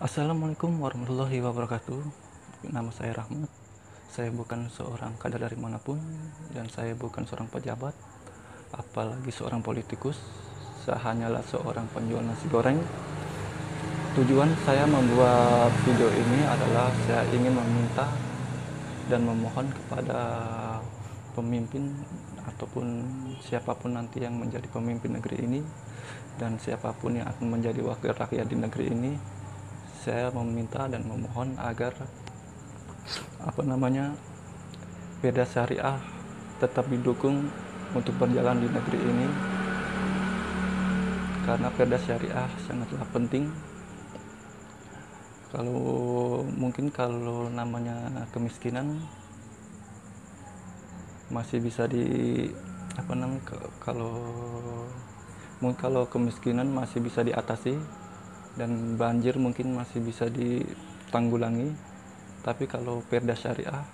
Assalamualaikum warahmatullahi wabarakatuh. Nama saya Rahmat. Saya bukan seorang kader dari mana pun dan saya bukan seorang pejabat, apalagi seorang politikus. Saya hanyalah seorang penjual nasi goreng. Tujuan saya membuat video ini adalah saya ingin meminta dan memohon kepada pemimpin ataupun siapa pun nanti yang menjadi pemimpin negeri ini dan siapa pun yang akan menjadi wakil rakyat di negeri ini saya meminta dan memohon agar apa namanya beda syariah tetap didukung untuk berjalan di negeri ini. Karena perda syariah sangatlah penting. Kalau mungkin kalau namanya kemiskinan masih bisa di apa namanya kalau mungkin kalau kemiskinan masih bisa diatasi dan banjir mungkin masih bisa ditanggulangi. Tapi kalau perda syariah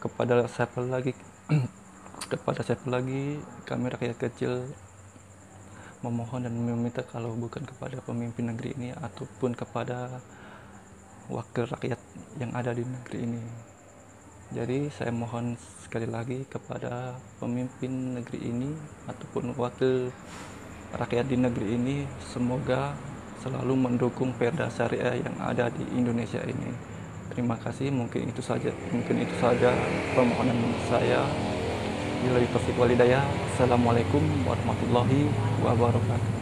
kepada siapa lagi kepada siapa lagi kami rakyat kecil memohon dan meminta kalau bukan kepada pemimpin negeri ini ataupun kepada wakil rakyat yang ada di negeri ini. Jadi saya mohon sekali lagi kepada pemimpin negeri ini ataupun wakil rakyat di negeri ini semoga selalu mendukung perda syariah yang ada di Indonesia ini. Terima kasih, mungkin itu saja, mungkin itu saja permohonan saya. Bila walidayah. Assalamualaikum warahmatullahi wabarakatuh.